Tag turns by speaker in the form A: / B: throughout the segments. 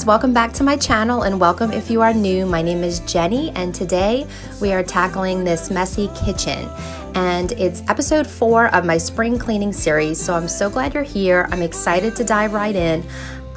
A: friends, welcome back to my channel and welcome if you are new. My name is Jenny and today we are tackling this messy kitchen and it's episode four of my spring cleaning series. So I'm so glad you're here. I'm excited to dive right in.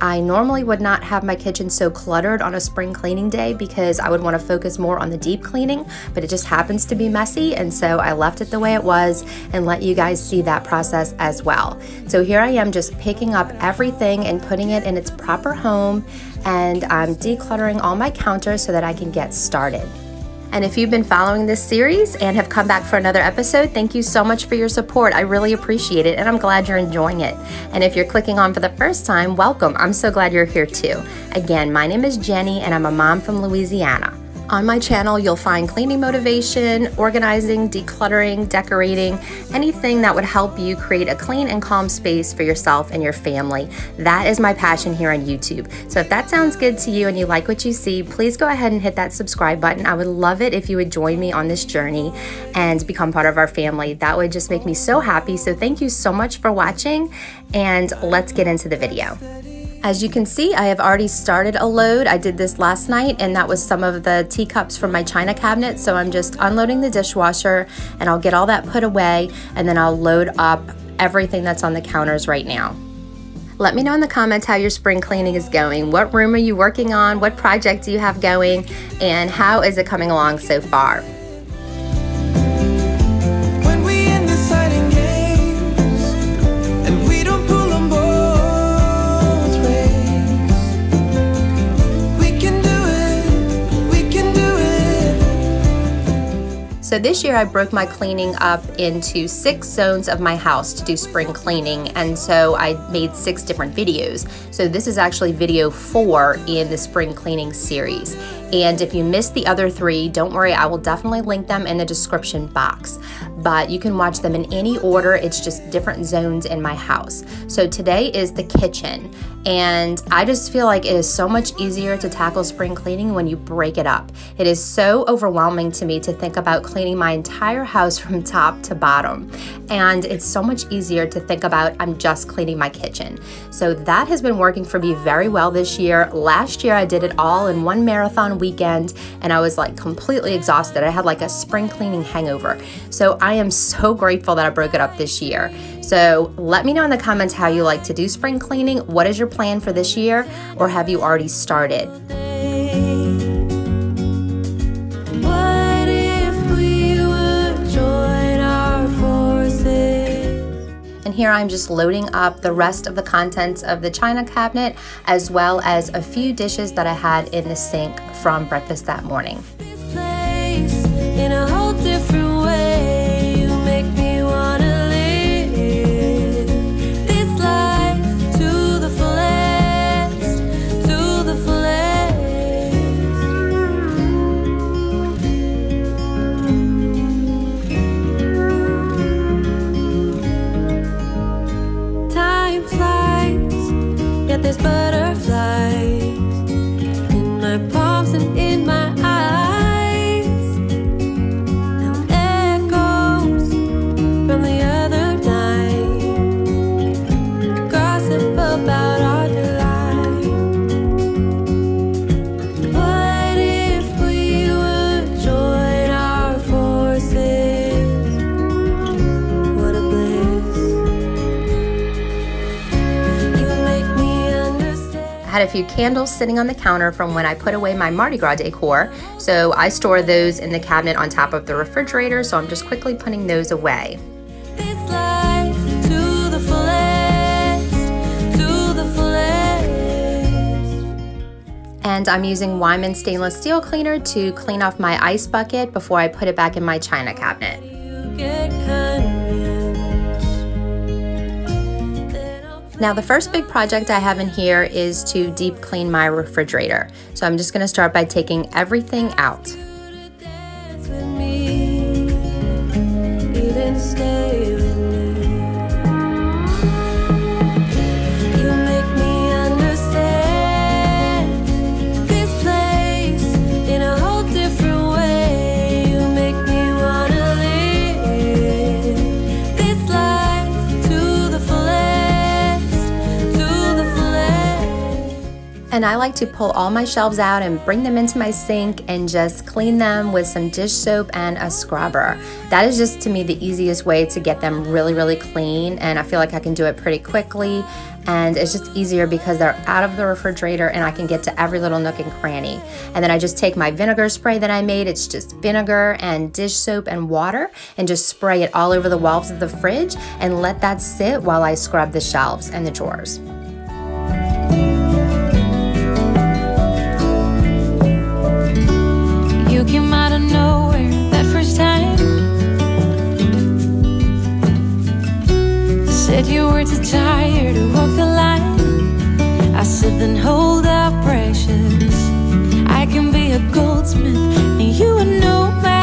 A: I normally would not have my kitchen so cluttered on a spring cleaning day because I would want to focus more on the deep cleaning, but it just happens to be messy. And so I left it the way it was and let you guys see that process as well. So here I am just picking up everything and putting it in its proper home. And I'm decluttering all my counters so that I can get started. And if you've been following this series and have come back for another episode, thank you so much for your support. I really appreciate it and I'm glad you're enjoying it. And if you're clicking on for the first time, welcome. I'm so glad you're here too. Again, my name is Jenny and I'm a mom from Louisiana. On my channel, you'll find cleaning motivation, organizing, decluttering, decorating, anything that would help you create a clean and calm space for yourself and your family. That is my passion here on YouTube. So if that sounds good to you and you like what you see, please go ahead and hit that subscribe button. I would love it if you would join me on this journey and become part of our family. That would just make me so happy. So thank you so much for watching and let's get into the video. As you can see, I have already started a load. I did this last night and that was some of the teacups from my china cabinet. So I'm just unloading the dishwasher and I'll get all that put away and then I'll load up everything that's on the counters right now. Let me know in the comments how your spring cleaning is going. What room are you working on? What project do you have going? And how is it coming along so far? So this year I broke my cleaning up into six zones of my house to do spring cleaning. And so I made six different videos. So this is actually video four in the spring cleaning series. And if you missed the other three, don't worry, I will definitely link them in the description box. But you can watch them in any order, it's just different zones in my house. So today is the kitchen. And I just feel like it is so much easier to tackle spring cleaning when you break it up. It is so overwhelming to me to think about cleaning my entire house from top to bottom. And it's so much easier to think about I'm just cleaning my kitchen. So that has been working for me very well this year. Last year I did it all in one marathon weekend and I was like completely exhausted. I had like a spring cleaning hangover. So I am so grateful that I broke it up this year. So let me know in the comments how you like to do spring cleaning. What is your plan for this year or have you already started? And here I'm just loading up the rest of the contents of the china cabinet as well as a few dishes that I had in the sink from breakfast that morning. Few candles sitting on the counter from when I put away my Mardi Gras decor. So I store those in the cabinet on top of the refrigerator. So I'm just quickly putting those away. and I'm using Weiman stainless steel cleaner to clean off my ice bucket before I put it back in my china cabinet. Now the first big project I have in here is to deep clean my refrigerator. So I'm just gonna start by taking everything out. And I like to pull all my shelves out and bring them into my sink and just clean them with some dish soap and a scrubber. That is just to me the easiest way to get them really, really clean. And I feel like I can do it pretty quickly and it's just easier because they're out of the refrigerator and I can get to every little nook and cranny. And then I just take my vinegar spray that I made, it's just vinegar and dish soap and water, and just spray it all over the walls of the fridge and let that sit while I scrub the shelves and the drawers.
B: You came out of nowhere that first time. Said you were too tired to walk the line. I said, then hold up, precious. I can be a goldsmith, and you a nomad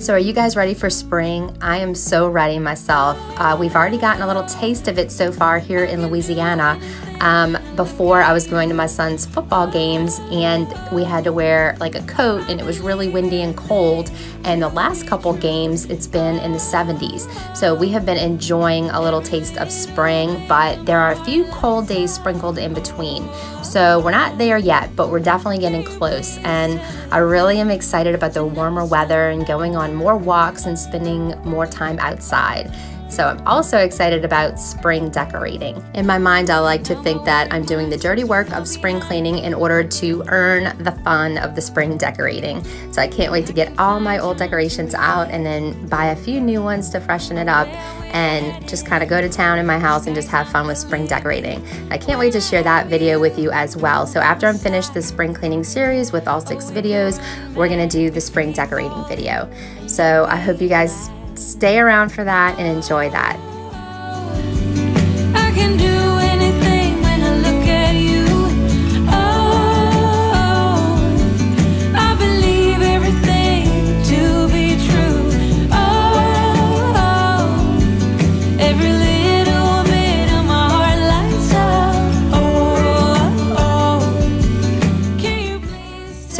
A: So, are you guys ready for spring? I am so ready myself. Uh, we've already gotten a little taste of it so far here in Louisiana. Um, before I was going to my son's football games, and we had to wear like a coat, and it was really windy and cold. And the last couple games, it's been in the 70s. So, we have been enjoying a little taste of spring, but there are a few cold days sprinkled in between. So, we're not there yet, but we're definitely getting close. And I really am excited about the warmer weather and going on more walks and spending more time outside. So I'm also excited about spring decorating. In my mind, I like to think that I'm doing the dirty work of spring cleaning in order to earn the fun of the spring decorating. So I can't wait to get all my old decorations out and then buy a few new ones to freshen it up and just kind of go to town in my house and just have fun with spring decorating. I can't wait to share that video with you as well. So after I'm finished the spring cleaning series with all six videos, we're gonna do the spring decorating video. So I hope you guys stay around for that and enjoy that.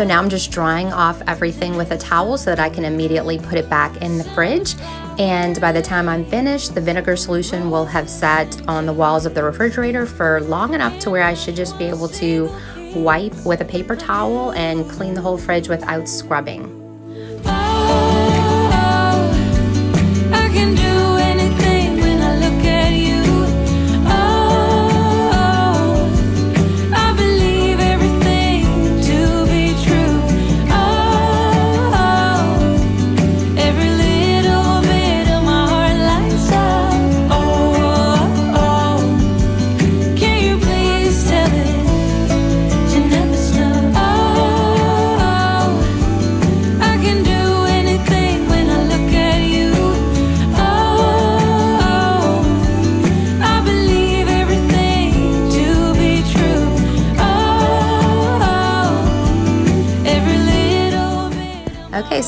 A: So now I'm just drying off everything with a towel so that I can immediately put it back in the fridge. And by the time I'm finished, the vinegar solution will have sat on the walls of the refrigerator for long enough to where I should just be able to wipe with a paper towel and clean the whole fridge without scrubbing.
B: Oh, oh, oh I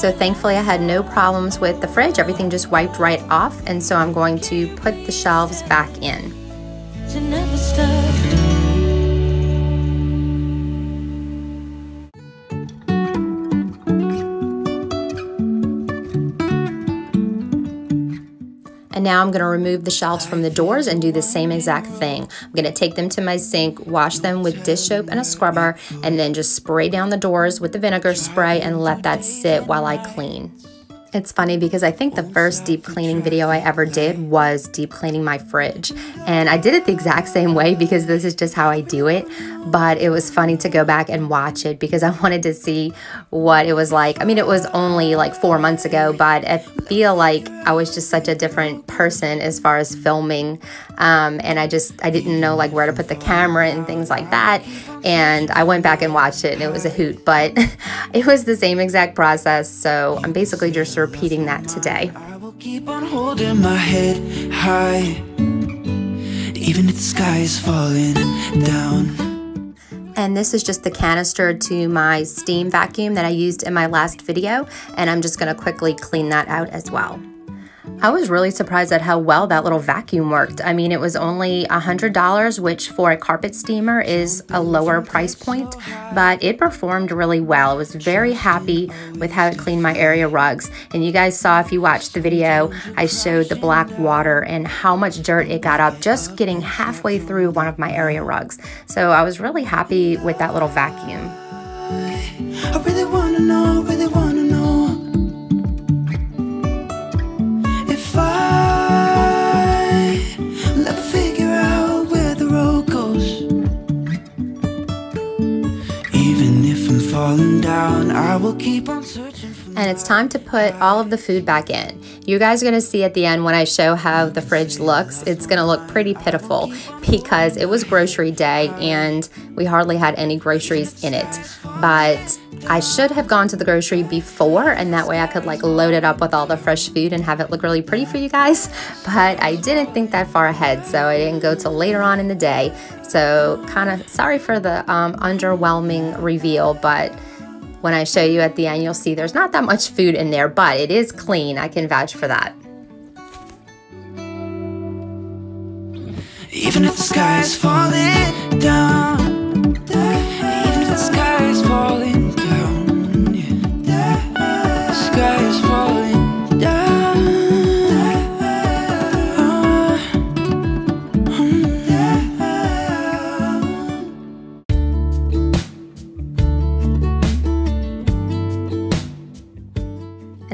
A: so thankfully I had no problems with the fridge. Everything just wiped right off. And so I'm going to put the shelves back in. And now I'm going to remove the shelves from the doors and do the same exact thing. I'm going to take them to my sink, wash them with dish soap and a scrubber, and then just spray down the doors with the vinegar spray and let that sit while I clean. It's funny because I think the first deep cleaning video I ever did was deep cleaning my fridge. And I did it the exact same way because this is just how I do it. But it was funny to go back and watch it because I wanted to see what it was like. I mean, it was only like four months ago, but I feel like I was just such a different person as far as filming. Um, and I just, I didn't know like where to put the camera and things like that. And I went back and watched it and it was a hoot, but it was the same exact process. So I'm basically just repeating that today.
C: I will keep on holding my head high, even if the sky is falling down.
A: And this is just the canister to my steam vacuum that I used in my last video. And I'm just gonna quickly clean that out as well. I was really surprised at how well that little vacuum worked. I mean, it was only $100, which for a carpet steamer is a lower price point, but it performed really well. I was very happy with how it cleaned my area rugs. And you guys saw if you watched the video, I showed the black water and how much dirt it got up just getting halfway through one of my area rugs. So I was really happy with that little vacuum.
C: Falling down, I will keep on searching
A: And it's time to put all of the food back in. You guys are gonna see at the end when I show how the fridge looks, it's gonna look pretty pitiful because it was grocery day and we hardly had any groceries in it. But I should have gone to the grocery before and that way I could like load it up with all the fresh food and have it look really pretty for you guys. But I didn't think that far ahead, so I didn't go till later on in the day. So kind of sorry for the um, underwhelming reveal, but when I show you at the end, you'll see there's not that much food in there, but it is clean. I can vouch for that.
C: Even if the sky is falling down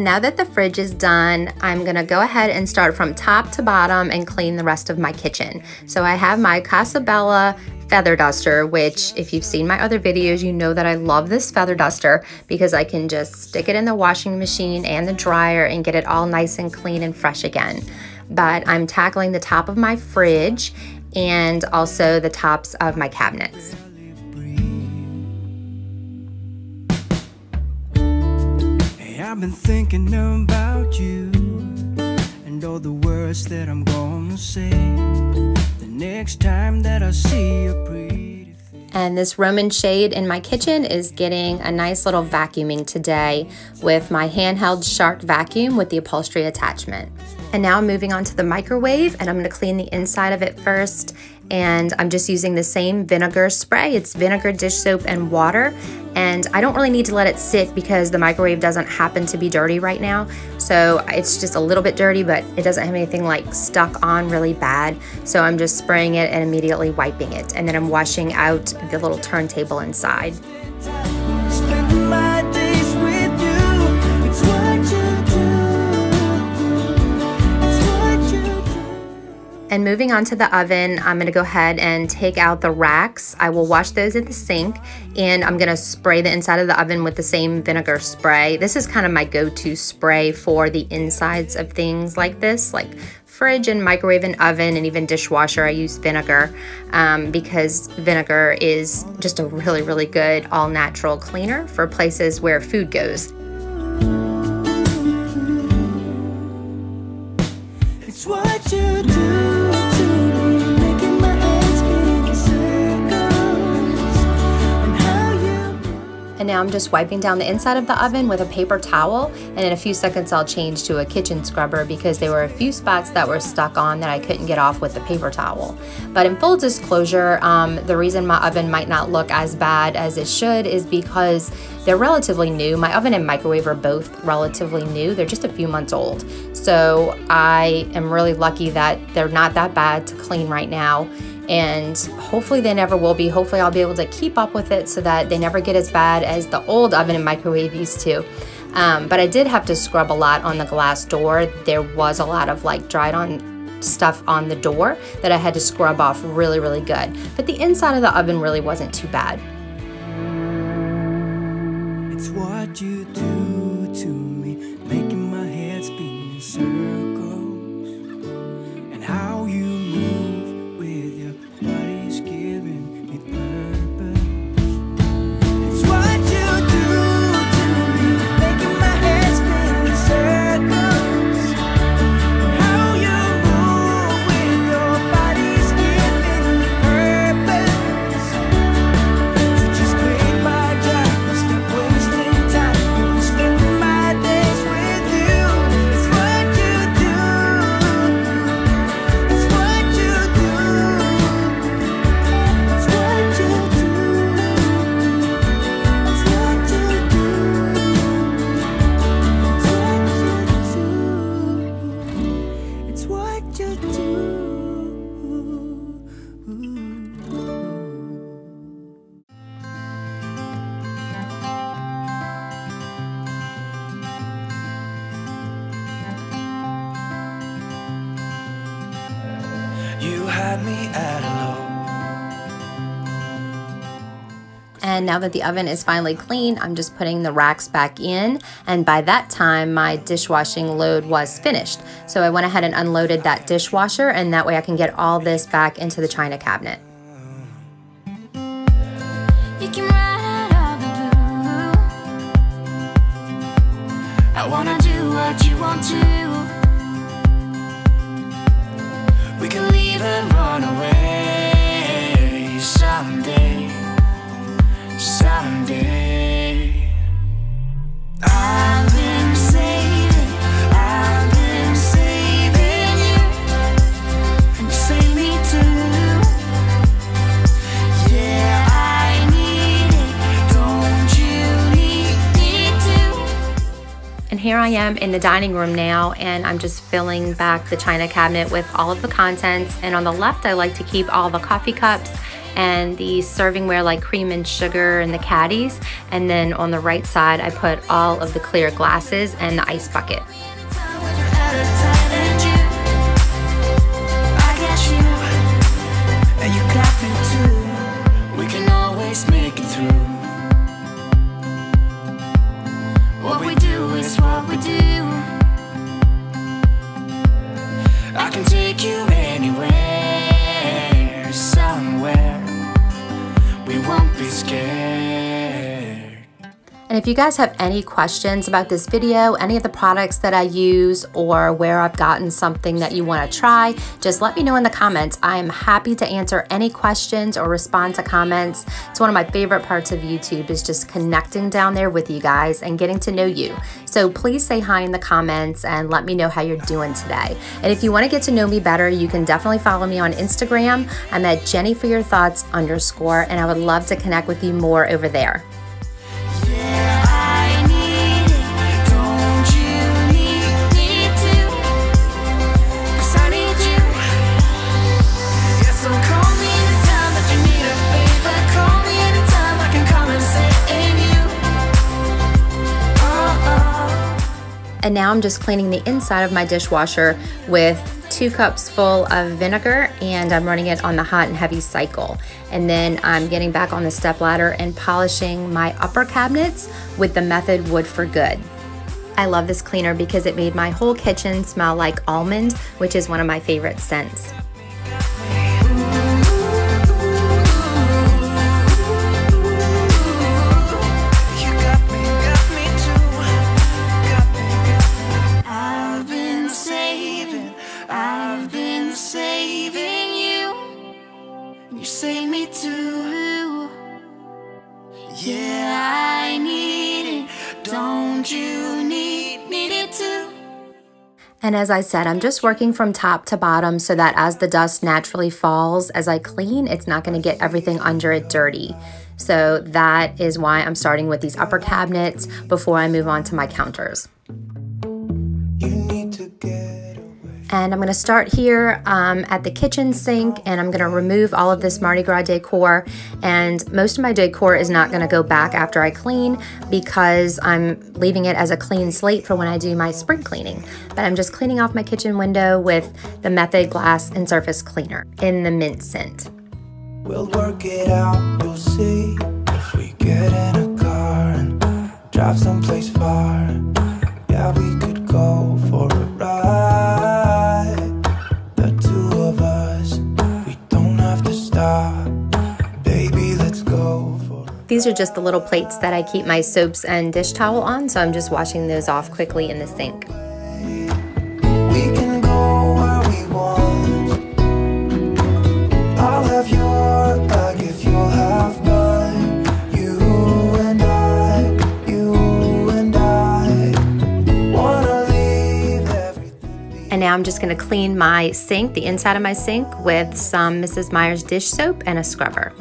A: now that the fridge is done, I'm gonna go ahead and start from top to bottom and clean the rest of my kitchen. So I have my Casabella feather duster, which if you've seen my other videos, you know that I love this feather duster because I can just stick it in the washing machine and the dryer and get it all nice and clean and fresh again. But I'm tackling the top of my fridge and also the tops of my cabinets.
D: I've been thinking about you and all the words that I'm gonna say the next time that I see a pretty face.
A: And this Roman shade in my kitchen is getting a nice little vacuuming today with my handheld Shark vacuum with the upholstery attachment. And now I'm moving on to the microwave and I'm gonna clean the inside of it first. And I'm just using the same vinegar spray. It's vinegar, dish soap, and water. And I don't really need to let it sit because the microwave doesn't happen to be dirty right now. So it's just a little bit dirty, but it doesn't have anything like stuck on really bad. So I'm just spraying it and immediately wiping it. And then I'm washing out the little turntable inside. And moving on to the oven, I'm gonna go ahead and take out the racks. I will wash those in the sink and I'm gonna spray the inside of the oven with the same vinegar spray. This is kind of my go-to spray for the insides of things like this, like fridge and microwave and oven and even dishwasher, I use vinegar um, because vinegar is just a really, really good all natural cleaner for places where food goes.
D: It's what you do
A: now I'm just wiping down the inside of the oven with a paper towel. And in a few seconds, I'll change to a kitchen scrubber because there were a few spots that were stuck on that I couldn't get off with the paper towel. But in full disclosure, um, the reason my oven might not look as bad as it should is because they're relatively new. My oven and microwave are both relatively new. They're just a few months old. So I am really lucky that they're not that bad to clean right now and hopefully they never will be. Hopefully I'll be able to keep up with it so that they never get as bad as the old oven and microwave used to. Um, but I did have to scrub a lot on the glass door. There was a lot of like dried on stuff on the door that I had to scrub off really, really good. But the inside of the oven really wasn't too bad.
D: It's what you do to
A: now that the oven is finally clean, I'm just putting the racks back in. And by that time, my dishwashing load was finished. So I went ahead and unloaded that dishwasher and that way I can get all this back into the china cabinet.
B: I wanna do what you want to.
C: We can leave and run away
A: And here I am in the dining room now, and I'm just filling back the china cabinet with all of the contents. And on the left, I like to keep all the coffee cups and the servingware like cream and sugar and the caddies. And then on the right side, I put all of the clear glasses and the ice bucket.
C: I can take you anywhere, won't be scared.
A: And if you guys have any questions about this video, any of the products that I use, or where I've gotten something that you want to try, just let me know in the comments. I am happy to answer any questions or respond to comments. It's one of my favorite parts of YouTube is just connecting down there with you guys and getting to know you. So please say hi in the comments and let me know how you're doing today. And if you want to get to know me better, you can definitely follow me on Instagram. I'm at Jenny for your thoughts underscore, and I would love to connect with you more over there.
C: And
A: now I'm just cleaning the inside of my dishwasher with two cups full of vinegar and I'm running it on the hot and heavy cycle. And then I'm getting back on the step ladder and polishing my upper cabinets with the Method Wood for Good. I love this cleaner because it made my whole kitchen smell like almond, which is one of my favorite scents.
B: You save me too. Yeah, I need it. Don't you need need it too?
A: And as I said, I'm just working from top to bottom so that as the dust naturally falls as I clean, it's not gonna get everything under it dirty. So that is why I'm starting with these upper cabinets before I move on to my counters. And I'm gonna start here um, at the kitchen sink and I'm gonna remove all of this Mardi Gras decor. And most of my decor is not gonna go back after I clean because I'm leaving it as a clean slate for when I do my spring cleaning. But I'm just cleaning off my kitchen window with the Method Glass and Surface Cleaner in the mint scent.
C: We'll work it out, you'll see. If we get in a car and drive someplace far, yeah, we could go for a ride.
A: These are just the little plates that I keep my soaps and dish towel on, so I'm just washing those off quickly in the sink. Now I'm just gonna clean my sink, the inside of my sink, with some Mrs. Meyer's dish soap and a scrubber.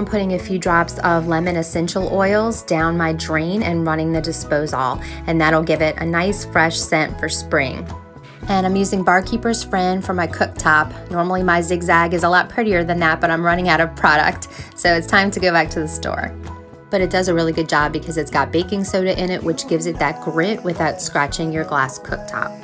A: I'm putting a few drops of lemon essential oils down my drain and running the disposal, and that'll give it a nice fresh scent for spring. And I'm using Barkeeper's Friend for my cooktop. Normally my zigzag is a lot prettier than that, but I'm running out of product, so it's time to go back to the store. But it does a really good job because it's got baking soda in it, which gives it that grit without scratching your glass cooktop.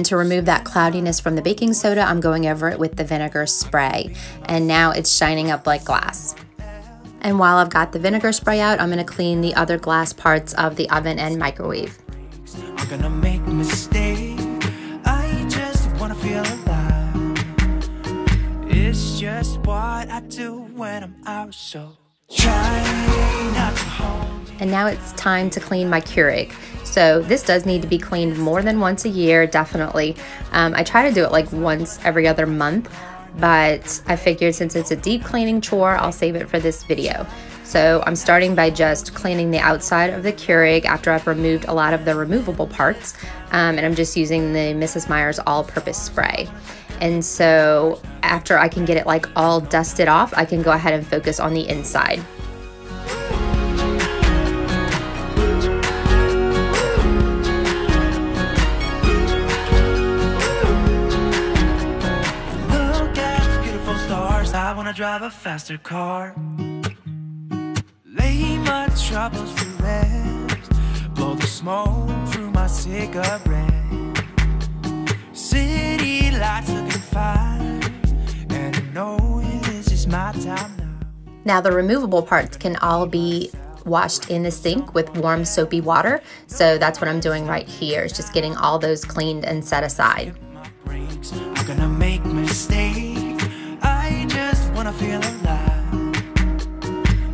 A: Then to remove that cloudiness from the baking soda, I'm going over it with the vinegar spray. And now it's shining up like glass. And while I've got the vinegar spray out, I'm gonna clean the other glass parts of the oven and microwave.
C: I'm gonna make a mistake. I just wanna feel alive. It's just what I do when I'm out, so try not to hold.
A: And now it's time to clean my Keurig. So this does need to be cleaned more than once a year, definitely. Um, I try to do it like once every other month, but I figured since it's a deep cleaning chore, I'll save it for this video. So I'm starting by just cleaning the outside of the Keurig after I've removed a lot of the removable parts. Um, and I'm just using the Mrs. Meyer's all-purpose spray. And so after I can get it like all dusted off, I can go ahead and focus on the inside.
C: Drive a faster car. Lay my troubles to rest. Blow the smoke through my cigarette. City lights looking fine. And I know this is my time now.
A: Now the removable parts can all be washed in the sink with warm soapy water. So that's what I'm doing right here, is just getting all those cleaned and set aside.
C: Just wanna feel alive.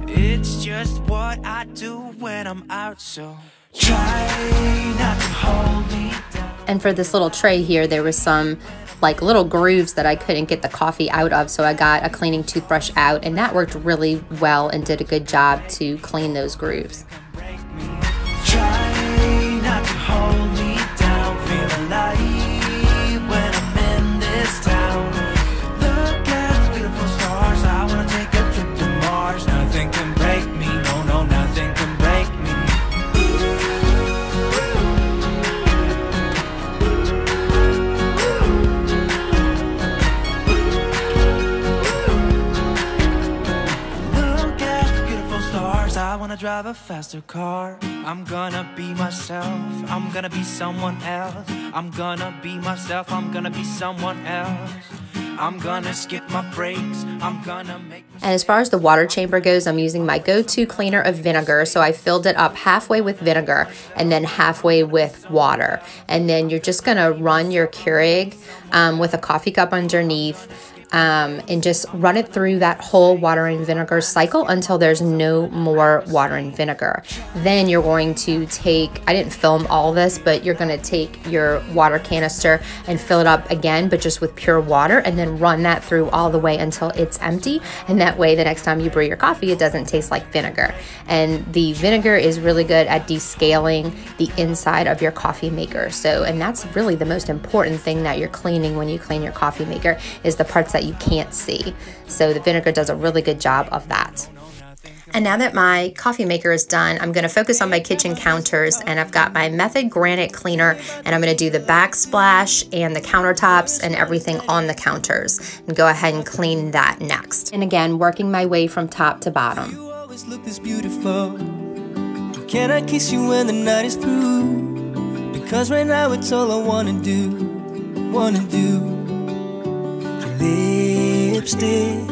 C: It's just what I do when I'm out, so try not to hold me down.
A: And for this little tray here, there was some like little grooves that I couldn't get the coffee out of. So I got a cleaning toothbrush out and that worked really well and did a good job to clean those grooves.
C: Drive a faster car. I'm gonna be myself. I'm gonna be someone else. I'm gonna be myself. I'm gonna be someone else. I'm gonna skip my breaks. I'm gonna make.
A: And as far as the water chamber goes, I'm using my go-to cleaner of vinegar. So I filled it up halfway with vinegar and then halfway with water. And then you're just gonna run your Keurig um, with a coffee cup underneath um, and just run it through that whole water and vinegar cycle until there's no more water and vinegar. Then you're going to take, I didn't film all this, but you're gonna take your water canister and fill it up again, but just with pure water, and then run that through all the way until it's empty. And that way, the next time you brew your coffee, it doesn't taste like vinegar. And the vinegar is really good at descaling the inside of your coffee maker. So, and that's really the most important thing that you're cleaning when you clean your coffee maker is the parts that you can't see. So the vinegar does a really good job of that. And now that my coffee maker is done, I'm gonna focus on my kitchen counters and I've got my Method Granite Cleaner and I'm gonna do the backsplash and the countertops and everything on the counters and go ahead and clean that next. And again, working my way from top to bottom.
D: You always look this beautiful. Can I kiss you when the night is through? Because right now it's all I wanna do, wanna do. Lipstick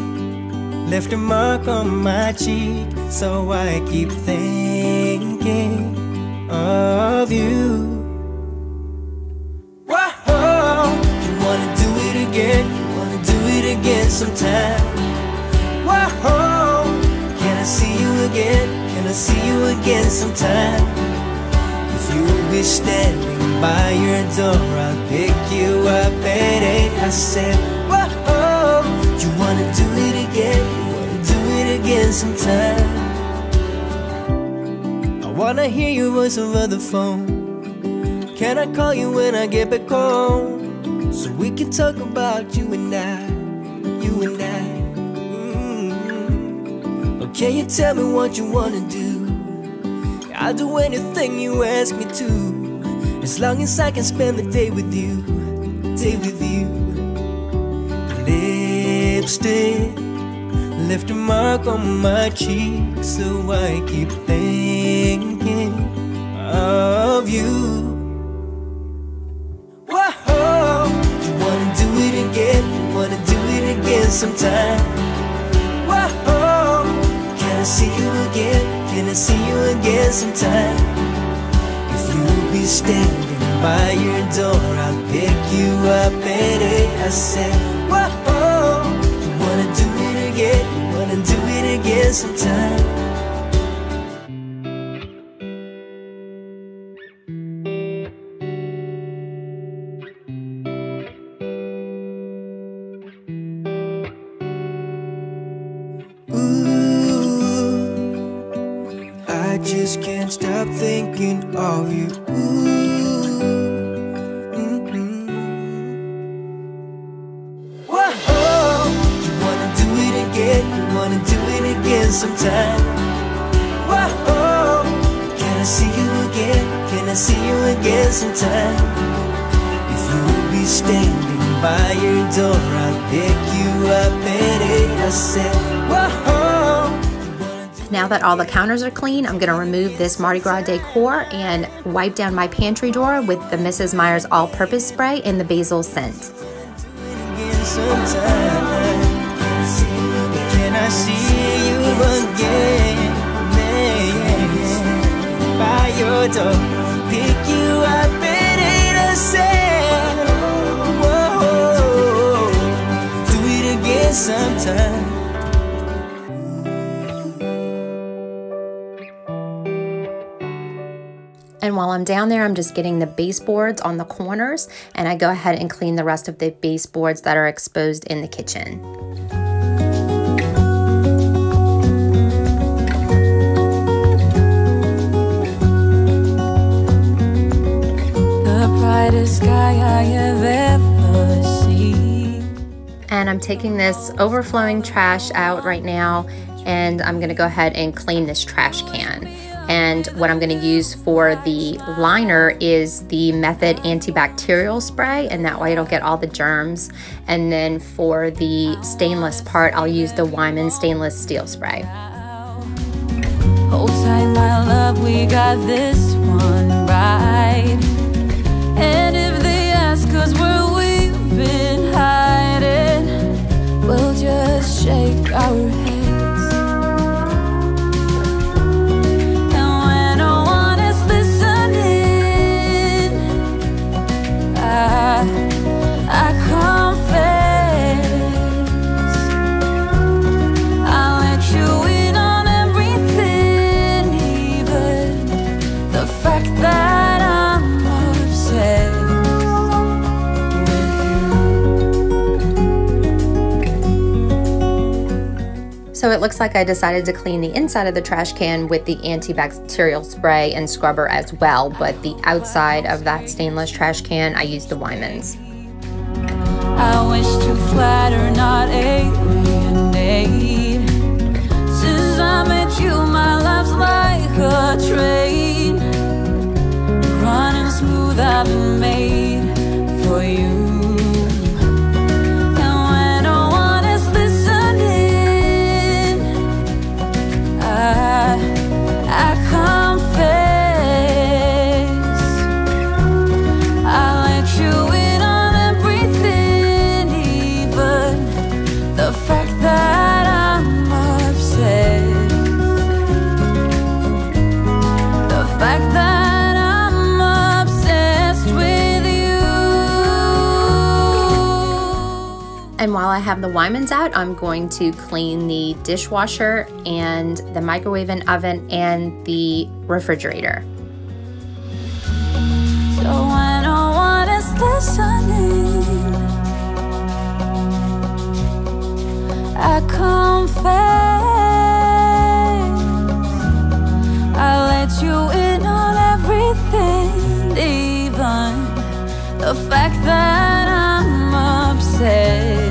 D: left a mark on my cheek, so I keep thinking of you. Whoa, you wanna do it again? You wanna do it again sometime? Whoa, can I see you again? Can I see you again sometime? If you'll be standing by your door, I'll pick you up at eight. I said, Whoa, you wanna do it again? You wanna do it again sometime? I wanna hear your voice over the phone. Can I call you when I get back home? So we can talk about you and I, you and I. Mm. Or can you tell me what you wanna do? I'll do anything you ask me to, as long as I can spend the day with you, day with you. Lipstick left a mark on my cheek, so I keep thinking of you. Whoa, you wanna do it again? Wanna do it again sometime? Whoa, can I see you again? Can I see you again sometime? If you'll be standing by your door, I'll pick you up eight. I said, Whoa, it again sometime?
A: Now that all the counters are clean, I'm gonna remove this Mardi Gras decor and wipe down my pantry door with the Mrs. Meyer's all-purpose spray in the basil scent.
D: Can
A: I'm down there, I'm just getting the baseboards on the corners and I go ahead and clean the rest of the baseboards that are exposed in the kitchen.
B: The brightest sky I have ever seen.
A: And I'm taking this overflowing trash out right now and I'm gonna go ahead and clean this trash can. And what I'm gonna use for the liner is the Method antibacterial spray and that way it'll get all the germs. And then for the stainless part, I'll use the Weiman stainless steel spray.
B: Hold tight, my love, we got this one right. I
A: decided to clean the inside of the trash can with the antibacterial spray and scrubber as well, but the outside of that stainless trash can, I used the Weiman's.
B: I wish to flatter, not alienate. Since I met you, like a train running smooth. I've been made for you.
A: Have the Weimans out, I'm going to clean the dishwasher and the microwave and oven and the refrigerator.
B: So when no one is listening, I confess. I let you in on everything, even the fact that I'm obsessed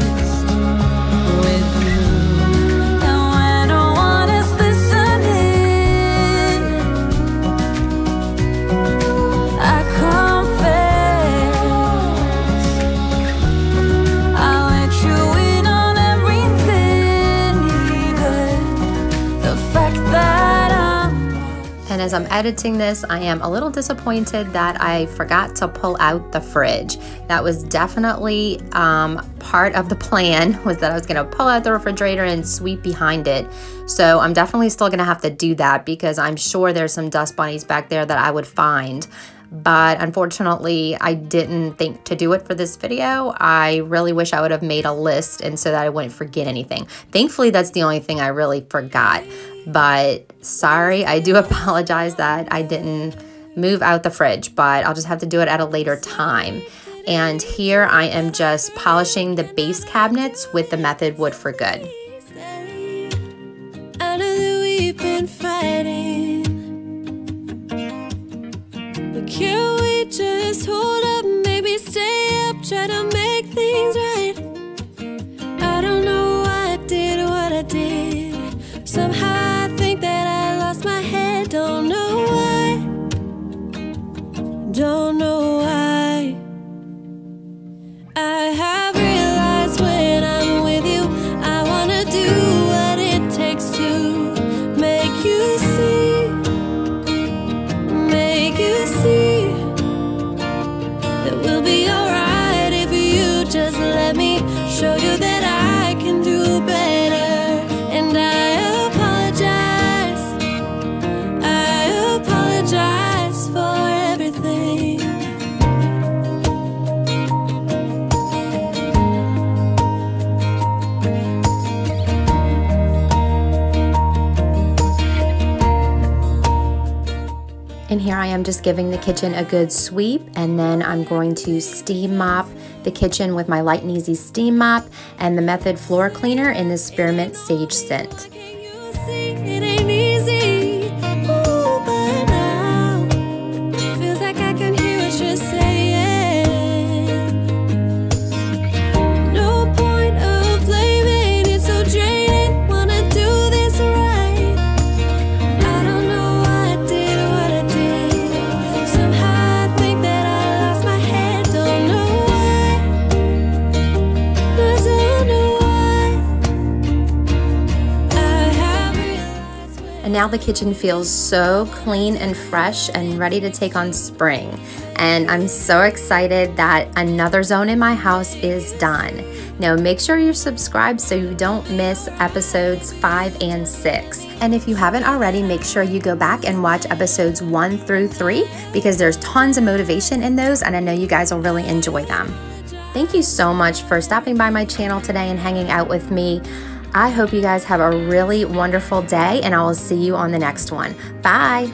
A: as I'm editing this, I am a little disappointed that I forgot to pull out the fridge. That was definitely um, part of the plan was that I was gonna pull out the refrigerator and sweep behind it. So I'm definitely still gonna have to do that because I'm sure there's some dust bunnies back there that I would find. But unfortunately, I didn't think to do it for this video. I really wish I would have made a list and so that I wouldn't forget anything. Thankfully, that's the only thing I really forgot. But sorry, I do apologize that I didn't move out the fridge, but I'll just have to do it at a later time. And here I am just polishing the base cabinets with the Method Wood for Good.
B: I Just
A: giving the kitchen a good sweep and then I'm going to steam mop the kitchen with my Light and Easy steam mop and the Method floor cleaner in the Spearmint Sage Scent. The kitchen feels so clean and fresh and ready to take on spring. And I'm so excited that another zone in my house is done. Now make sure you're subscribed so you don't miss episodes five and six. And if you haven't already, make sure you go back and watch episodes one through three because there's tons of motivation in those and I know you guys will really enjoy them. Thank you so much for stopping by my channel today and hanging out with me. I hope you guys have a really wonderful day, and I will see you on the next one. Bye.